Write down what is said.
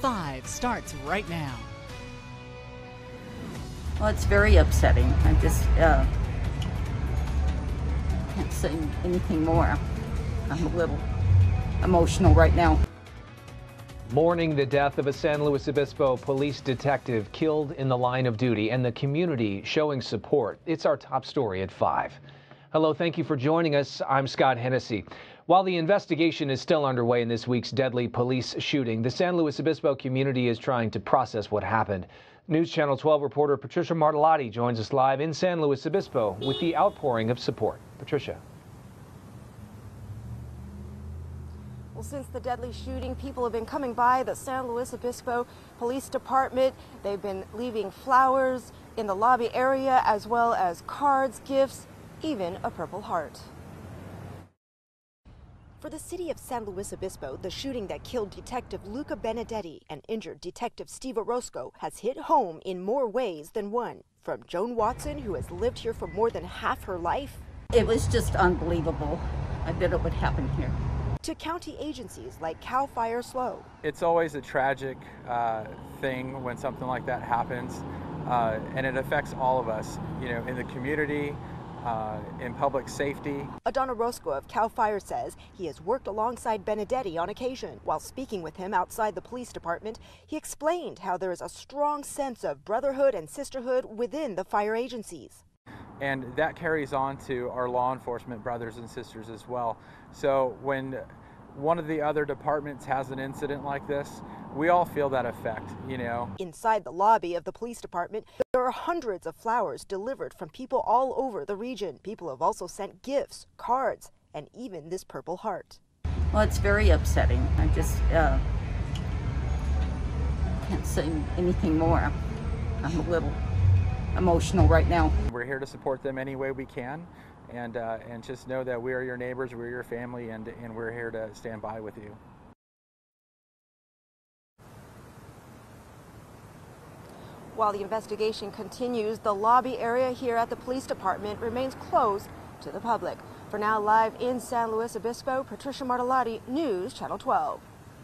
5 starts right now. Well, it's very upsetting. I just uh, can't say anything more. I'm a little emotional right now. Mourning the death of a San Luis Obispo police detective killed in the line of duty and the community showing support. It's our top story at 5. Hello, thank you for joining us. I'm Scott Hennessy. While the investigation is still underway in this week's deadly police shooting, the San Luis Obispo community is trying to process what happened. News Channel 12 reporter Patricia Martellotti joins us live in San Luis Obispo with the outpouring of support. Patricia. Well, since the deadly shooting, people have been coming by the San Luis Obispo Police Department. They've been leaving flowers in the lobby area, as well as cards, gifts, even a Purple Heart. For the city of San Luis Obispo, the shooting that killed Detective Luca Benedetti and injured Detective Steve Orozco has hit home in more ways than one. From Joan Watson, who has lived here for more than half her life, It was just unbelievable. I bet it would happen here. to county agencies like CAL FIRE SLO. It's always a tragic uh, thing when something like that happens, uh, and it affects all of us, you know, in the community, uh, in public safety. Adana Roscoe of CAL FIRE says he has worked alongside Benedetti on occasion. While speaking with him outside the police department, he explained how there is a strong sense of brotherhood and sisterhood within the fire agencies. And that carries on to our law enforcement brothers and sisters as well. So when one of the other departments has an incident like this, we all feel that effect, you know. Inside the lobby of the police department, there are hundreds of flowers delivered from people all over the region. People have also sent gifts, cards, and even this Purple Heart. Well, it's very upsetting. I just uh, can't say anything more. I'm a little emotional right now. We're here to support them any way we can. And, uh, and just know that we are your neighbors, we're your family, and, and we're here to stand by with you. While the investigation continues, the lobby area here at the police department remains closed to the public. For now, live in San Luis Obispo, Patricia Martellotti, News Channel 12.